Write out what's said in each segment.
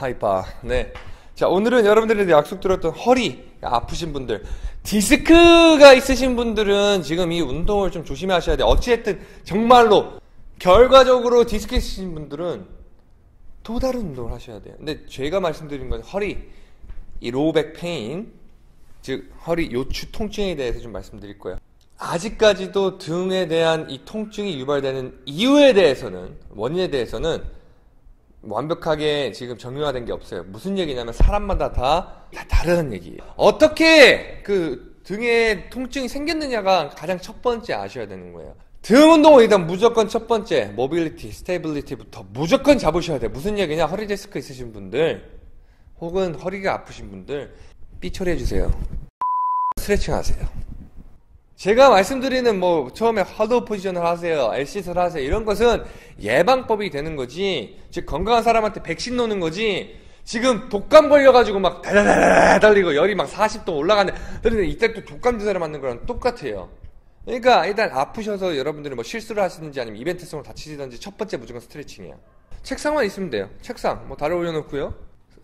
하이파. 네. 자, 오늘은 여러분들한테 약속 드렸던 허리 아프신 분들, 디스크가 있으신 분들은 지금 이 운동을 좀 조심하셔야 돼요. 어찌됐든 정말로 결과적으로 디스크 있으신 분들은 또 다른 운동을 하셔야 돼요. 근데 제가 말씀드린 건 허리, 이 low back pain, 즉 허리 요추 통증에 대해서 좀 말씀드릴 거예요. 아직까지도 등에 대한 이 통증이 유발되는 이유에 대해서는 원인에 대해서는 완벽하게 지금 정형화된 게 없어요. 무슨 얘기냐면 사람마다 다, 다 다른 얘기예요. 어떻게 그 등에 통증이 생겼느냐가 가장 첫 번째 아셔야 되는 거예요. 등 운동은 일단 무조건 첫 번째 mobility, stability부터 무조건 잡으셔야 돼요. 무슨 얘기냐? 허리 디스크 있으신 분들 혹은 허리가 아프신 분들 삐 처리해 주세요. 스트레칭 하세요. 제가 말씀드리는 뭐 처음에 hollow position을 하세요, L-sits를 하세요 이런 것은 예방법이 되는 거지. 즉 건강한 사람한테 백신 놓는 거지. 지금 독감 걸려가지고 막 달달달 달리고 열이 막 40도 올라가는데 이때 또 독감 주사를 맞는 거랑 똑같아요. 그러니까 일단 아프셔서 여러분들이 뭐 실수를 하시는지 아니면 이벤트성으로 다치시든지 첫 번째 무조건 스트레칭이에요. 책상만 있으면 돼요. 책상 뭐 다리 올려놓고요.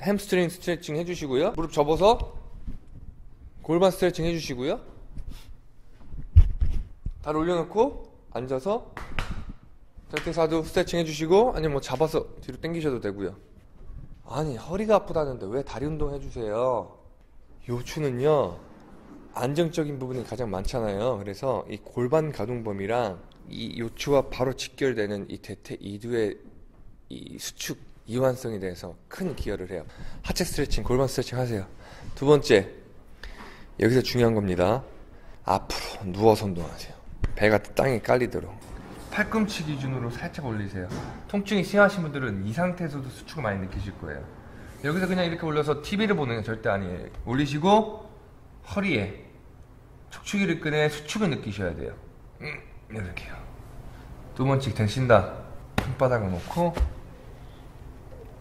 햄스트링 스트레칭 해주시고요. 무릎 접어서 골반 스트레칭 해주시고요. 다리 올려놓고 앉아서 절대사두 스트레칭 해주시고 아니면 뭐 잡아서 뒤로 당기셔도 되고요. 아니 허리가 아프다는데 왜 다리 운동 해주세요? 요추는요 안정적인 부분이 가장 많잖아요. 그래서 이 골반 가동 범위랑 이 요추와 바로 직결되는 이 대퇴 이두의 이 수축 이완성에 대해서 큰 기여를 해요. 하체 스트레칭, 골반 스트레칭 하세요. 두 번째 여기서 중요한 겁니다. 앞으로 누워서 운동하세요. 배가 땅에 깔리도록. 팔꿈치 기준으로 살짝 올리세요. 통증이 심하신 분들은 이 상태에서도 수축을 많이 느끼실 거예요. 여기서 그냥 이렇게 올려서 TV를 보는 게 절대 아니에요. 올리시고 허리에 척추기를 끈에 수축을 느끼셔야 돼요. 음, 이렇게요. 두 번째 대신다. 손바닥을 놓고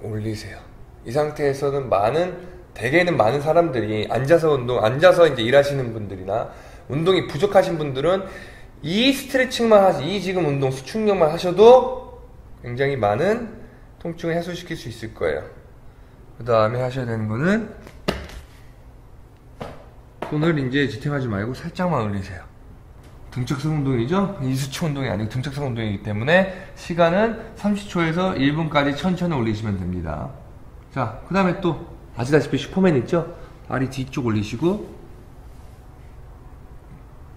올리세요. 이 상태에서는 많은 대개는 많은 사람들이 앉아서 운동, 앉아서 이제 일하시는 분들이나 운동이 부족하신 분들은 이 스트레칭만 하시, 이 지금 운동 수축력만 하셔도 굉장히 많은 통증을 해소시킬 수 있을 거예요. 그 다음에 하셔야 되는 거는 손을 이제 지탱하지 말고 살짝만 올리세요. 등척성 운동이죠? 이수축 운동이 아니고 등척성 운동이기 때문에 시간은 30초에서 1분까지 천천히 올리시면 됩니다. 자, 그 다음에 또 아시다시피 슈퍼맨 있죠? 다리 뒤쪽 올리시고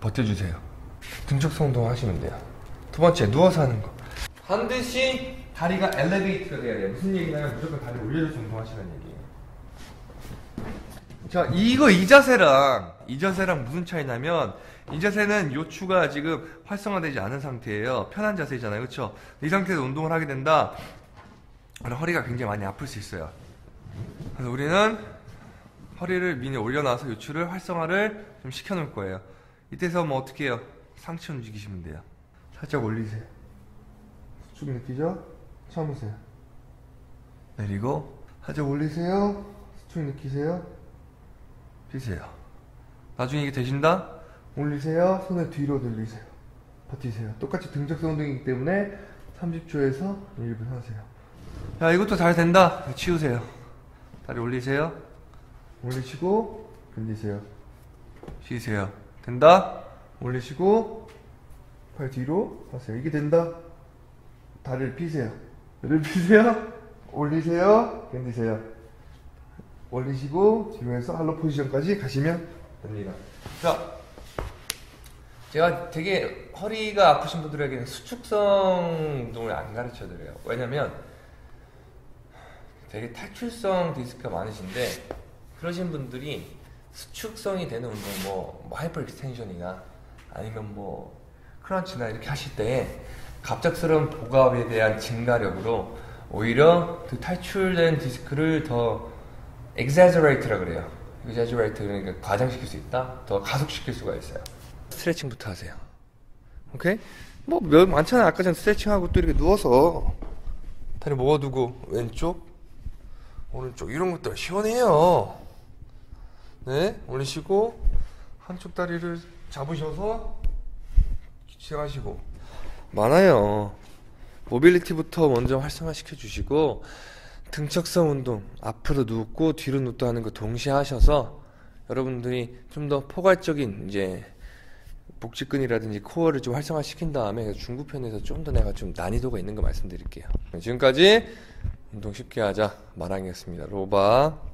버텨주세요. 등척성 운동 하시면 돼요. 두 번째, 누워서 하는 거. 반드시 다리가 엘리베이트가 돼야 돼요. 무슨 얘기냐면 무조건 다리 올려줘서 운동하시는 얘기예요. 자, 이거 이 자세랑 이 자세랑 무슨 차이냐면 이 자세는 요추가 지금 활성화되지 않은 상태예요. 편한 자세잖아요. 그렇죠? 이 상태에서 운동을 하게 된다. 그럼 허리가 굉장히 많이 아플 수 있어요. 그래서 우리는 허리를 미리 올려놔서 요추를 활성화를 좀 시켜놓을 거예요. 이때서 뭐 어떻게 해요? 상체 움직이시면 돼요. 살짝 올리세요. 수축 느끼죠? 참으세요. 내리고 살짝 올리세요. 수축 느끼세요. 피세요. 나중에 이게 되신다? 올리세요. 손을 뒤로 들리세요. 버티세요. 똑같이 등적성 운동이기 때문에 30초에서 1분 하세요. 야, 이것도 잘 된다. 치우세요. 다리 올리세요. 올리시고, 견디세요. 쉬세요. 된다? 올리시고, 팔 뒤로 하세요. 이게 된다? 다리를 피세요. 다리를 피세요. 올리세요. 견디세요. 올리시고, 뒤로 해서 hollow position까지 가시면 됩니다. 자, 제가 되게 허리가 아프신 분들에게는 수축성 운동을 안 가르쳐 드려요. 왜냐면 되게 탈출성 디스크가 많으신데 그러신 분들이 수축성이 되는 운동 뭐, 뭐 hyperextension이나 아니면 뭐 crunch나 이렇게 하실 때 갑작스러운 복압에 대한 증가력으로 오히려 그 탈출된 디스크를 더 exaggerate라 그래요. exaggerate 그러니까 과장시킬 수 있다. 더 가속시킬 수가 있어요. 스트레칭부터 하세요. 오케이? 뭐, 몇, 많잖아요. 아까 전 스트레칭하고 또 이렇게 누워서 다리 모아두고 왼쪽, 오른쪽 이런 것들 시원해요. 네, 올리시고 한쪽 다리를 잡으셔서 기체하시고 많아요. 모빌리티부터 먼저 활성화시켜 주시고 등척성 운동 앞으로 눕고 뒤로 눕고 하는 거 동시에 하셔서 여러분들이 좀 더 포괄적인 이제 복직근이라든지 코어를 좀 활성화시킨 다음에 중구편에서 좀 더 내가 좀 난이도가 있는 거 말씀드릴게요. 지금까지 운동 쉽게 하자 마랑이었습니다. 로바